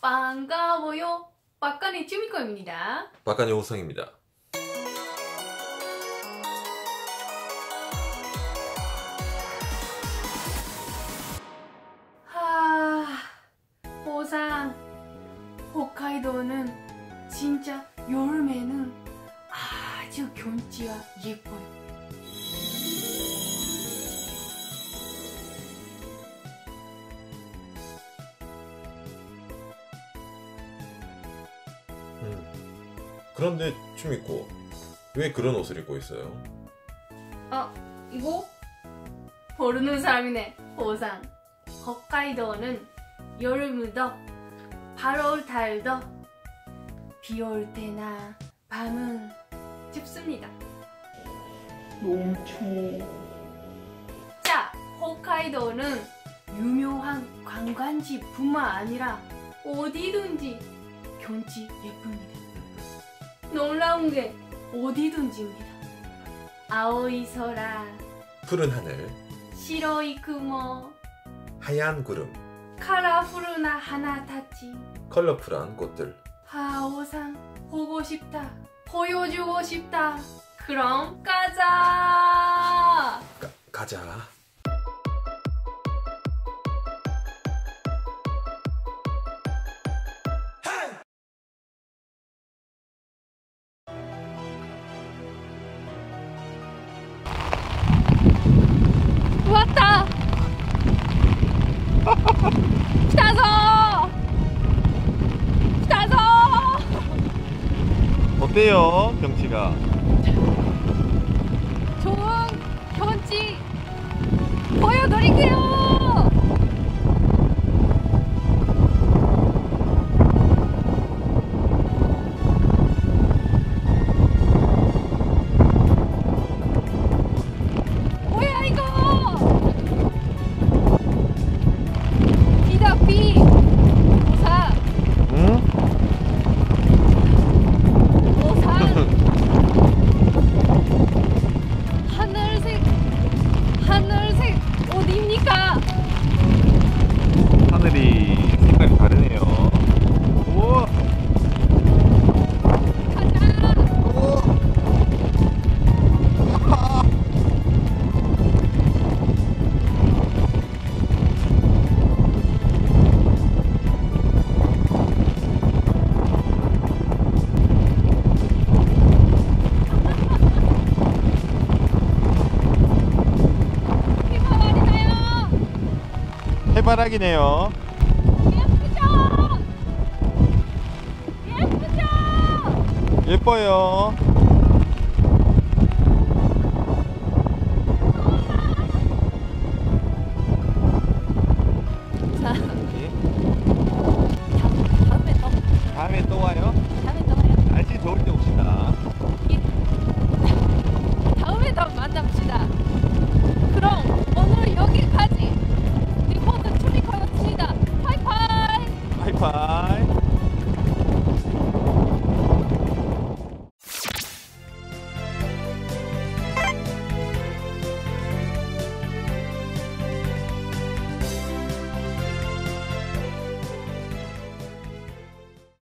반가워요. 박간의 쭈미코입니다. 박간의 호성입니다. 하, 호상, 홋카이도는 진짜 여름에는 아주 경치가 예뻐요. 음. 그런데 추미코 왜 그런 옷을 입고 있어요? 어, 이거 모르는 사람이네. 호상. 홋카이도는 여름도 8월 달도 비 올 때나 밤은 춥습니다. 너무 추워. 자, 홋카이도는 유명한 관광지뿐만 아니라 어디든지 경치 예쁩니다. 놀라운 게 어디든지입니다. 아오이 소라, 푸른 하늘, 시로이 구모, 하얀 구름, 카라푸르나 하나타치. 컬러풀한 꽃들. 하오상 보고 싶다. 보여주고 싶다. 그럼 가자. 가, 가자. 왔다. 기타서. 기타서. 어때요, 경치가? 해바라기네요. 예쁘죠? 예쁘죠? 예뻐요.